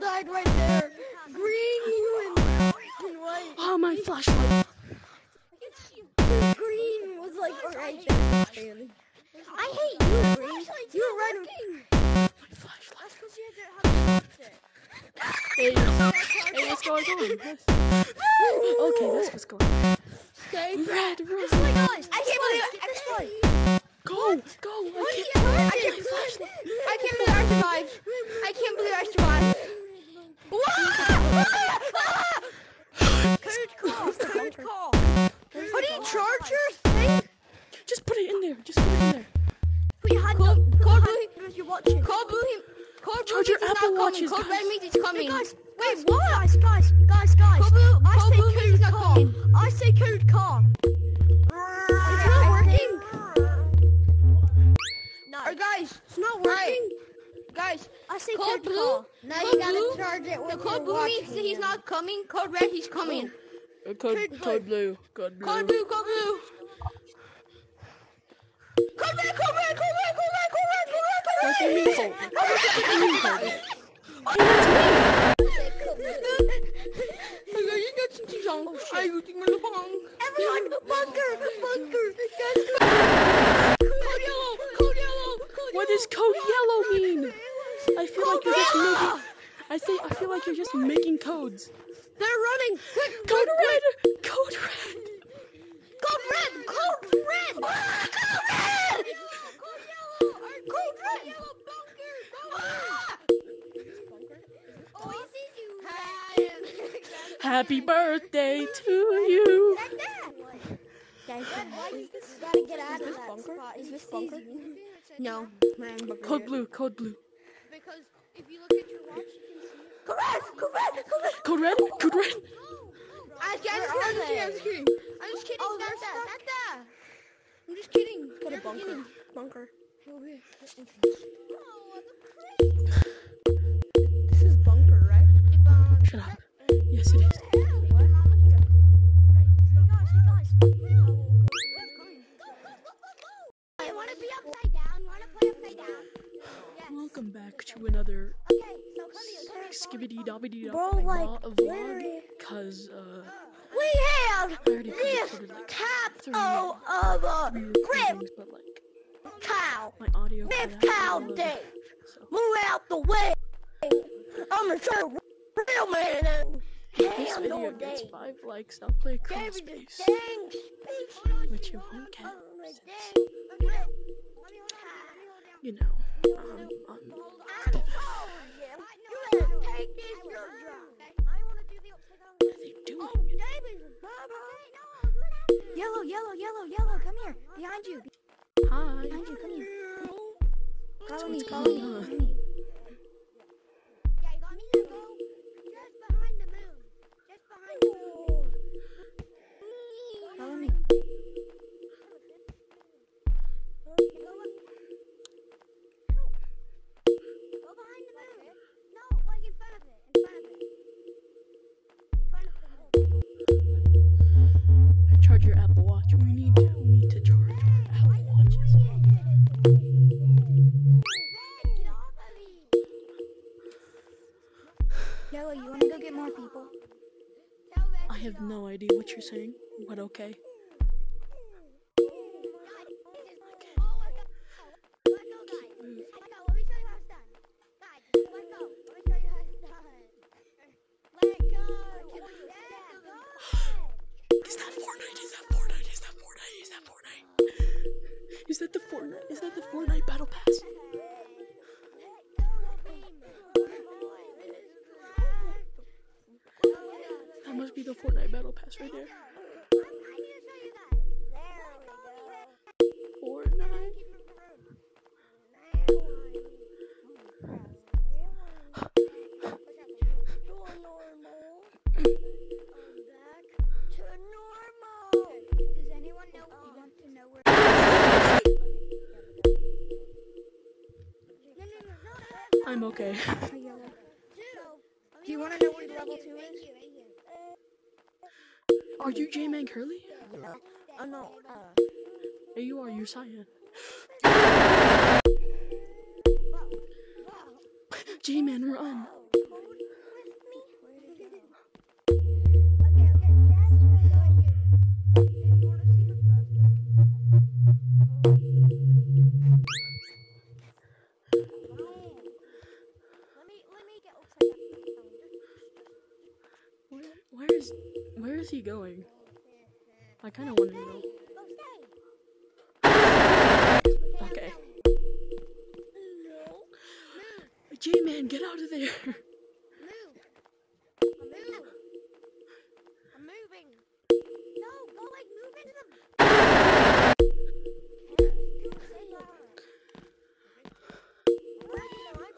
died right there. Green, you and, and white. Oh, my flashlight. Green was like right there. I hate you, Green. You were right. My flashlight. Hey, hey, what's going on? Okay, that's what's going on. Okay. Red, red. Oh my gosh. I can't believe. Exploit. Go, go. I can't you find doing? my flashlight. I can't believe I survived. I can't believe I survived. Courage call. Courage call. How do you charge your thing? Just put it in there. Just put it in there. Put your hand up. Code blue. You're watching. Code blue. Code blue Charge your Apple not Watches, coming. Code guys. red means he's coming. guys, wait, what? Guys, guys, guys, guys. Code blue- I code say blue code call. coming. I say code call. It's not working. No, Or guys, it's not working. Guys, I say code code blue. call. No, Code you gotta blue- charge it The when code you're blue means watching that he's him. not coming. Code red, he's coming. Uh, Code, Code code blue. Code blue. Code blue, code blue. Code red, code red, code red, code red, code red, code red, code What do you mean code? What do you mean code? red. You got some cheese on. I you think we're the bong. Everyone, bunker, bunker. Code yellow, code yellow, code What does code yellow mean? I feel like you're just making. I say I feel like you're just making codes. They're running. Quick, Code red. Code red. Code red! Code red! Ah, code red! Code yellow, code red, yellow bunker, Oh, he sees you. Happy birthday to you. Like that. Guys, why? Gotta get out of that spot. Is this bunker? No. Code blue. Code blue. Because if you look at your watch, you can see it. Code red! Code red! Code red! Code red. Code red. I just, I'm just kidding, I'm just kidding. I'm just kidding. Oh, That's that, stuck. that's that. I'm just kidding. Got a They're bunker. kidding. Bunker. Oh. This is bunker, right? Uh, Shut up. Yes, it is. What? I want to be upside down. Want to play upside down? Welcome back to another Okay, so come here. skibbity dobbity Bro, like, vlog. Cause uh, We have this like capital of a grip but like cow. my audio. This cow day. So Move out the way. I'm gonna show real man this video gets five likes. I'll play cross space, which you won't get. on the since, dang grip You know, I'm sorry, yeah. You better take this your job. I want to do the upside down. what are they doing? David, Bubba. Yellow, yellow, yellow, yellow. Come here. Behind you. Hi. Behind you. Come here. Follow me. Follow me. Follow me. Your Apple Watch. We need to. We need to charge our Apple Watches. Yellow, you want to go get more people? I have no idea what you're saying, but okay. Fortnite? Is that the Fortnite Battle Pass? That must be the Fortnite Battle Pass right there. Okay. Do you want to know where level two is? Are you J-Man Curly? Oh no. Uh, Hey, you are. You're Cyan. J-Man, run. Is he going? I kind of want to know. Okay. J man, get out of there. Move. I'm. I'm moving. No, go like move into the.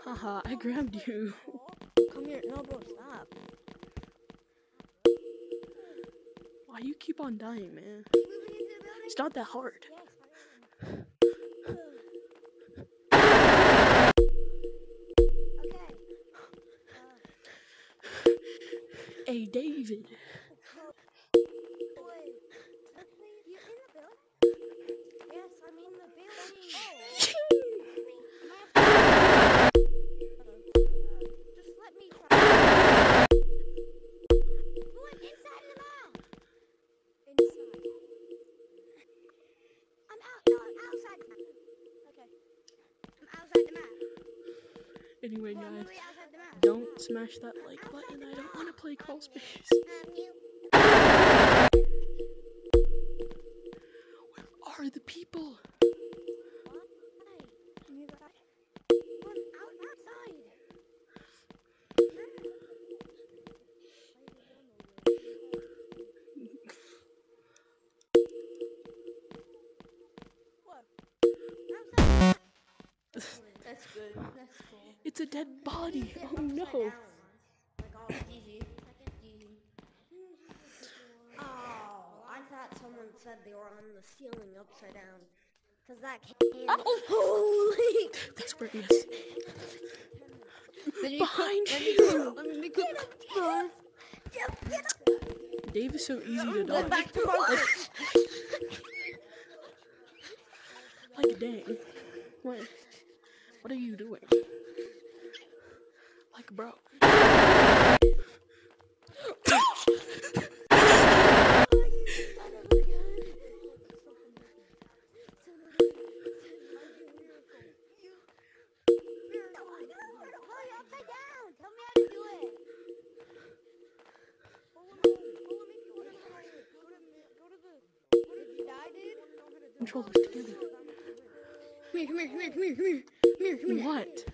Haha, I grabbed you. Come here. No, bro, stop. Why you keep on dying, man? Moving into the building. It's not that hard. Hey, David. Anyway, guys, literally outside the map. don't smash that like button. I don't want to play crawl space. Where are the people? Dead body. Oh no. Oh, it's easy. Easy. Oh, I thought someone said they were on the ceiling upside down. Cause that can. Ah, oh, holy! That's where he is. Behind you. Dave is so easy to Go dodge. back to bunker. Like, dang. What? What are you doing? Like, bro. upside down. Tell me how to do it. Controllers together. Come here, come here, come here, come here, come here. Come here, come here. What?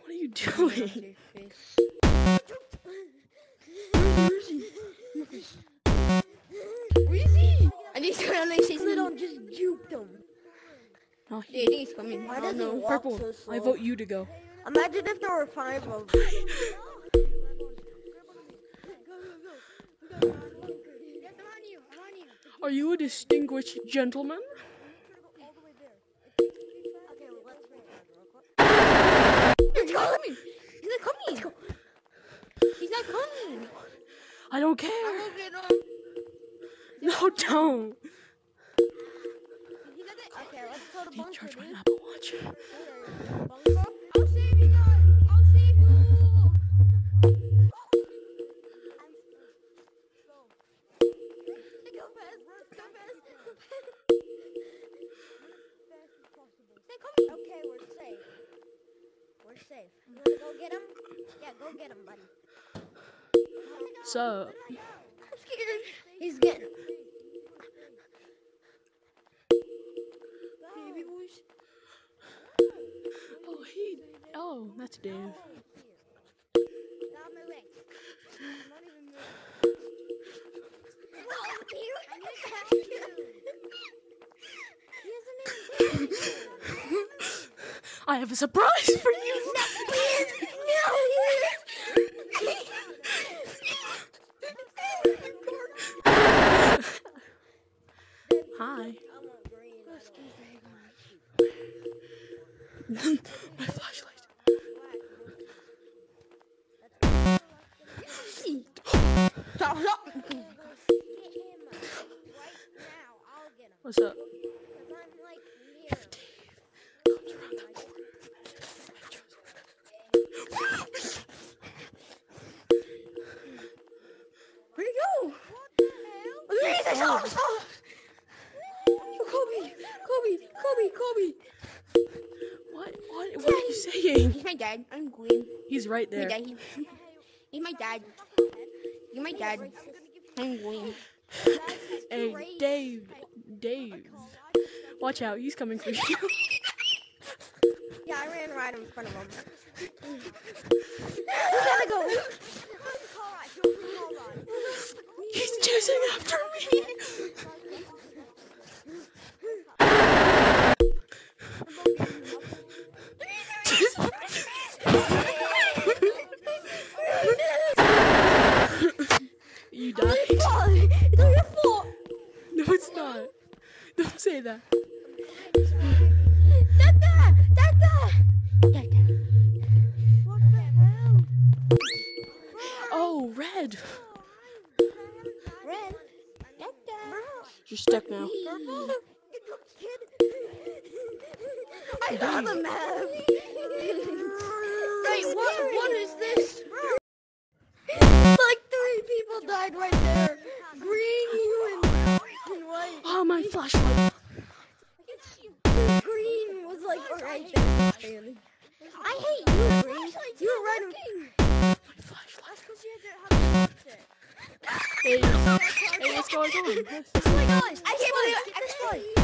What are you doing? Where is he? I think gonna say something. just juked him. Oh, I he, think he's coming. Why I does don't he know. walk purple. so I vote you to go. Imagine if there were five of them. Are you a distinguished gentleman? Okay, well, let's record real quick. He's not coming. He's not coming. He's not coming. I don't care. Get him. No, don't. Safe. Go get him? Yeah, go get him, buddy. So, I'm scared. He's getting. Baby boys. oh, he. Oh, that's Dave. Stop moving. I'm not even moving. No, here. I need to help you. He hasn't even taken you. I have a surprise for you. Hi. my flashlight. Stop, stop. Get him right now. I'll get him. What's up? Cause I'm like near. Comes around the corner. Where'd he go? What the hell? Underneath the stop, stop. You Kobe, Kobe, Kobe, Kobe. What? What? What are you saying? He's my dad. I'm Gwen. He's right My there. dad. He, He's my dad. You're my dad. I'm William. Hey, Dave. Dave. Watch out, he's coming for you. Yeah, I ran right in front of him. gotta go. He's chasing after me. you died. It's not your fault. No, it's not. Don't say that. Dada! Dada! What the hell? Oh, red. Red? Dada! You're stuck now. I have a map. Wait, what? What is this? Flashlight. Green was like there. I hate you, Green. You were right. My. Hey, hey, what's going on? Oh my gosh! I can't believe I.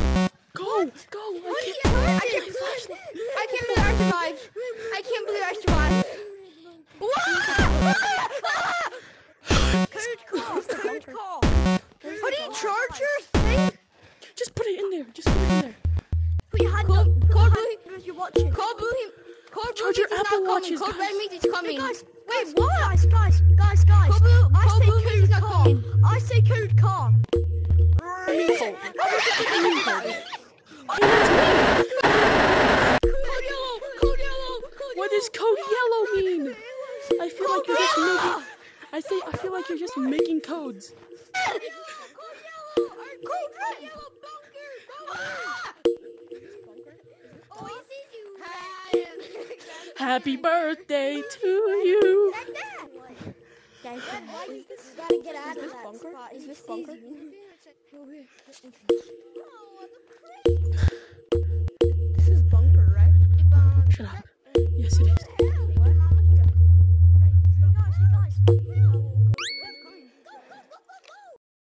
Go, go. I can't. you I I say code car. Code yellow, code yellow, What does code yellow mean? I feel like you're just making. I think I feel like you're just making codes. Happy birthday to you. Like that. Guys, Red, why you gotta get out of this that bunker? spot. Is this bunker? this is bunker, right? Shut up. Yes, it is. What? Guys, guys.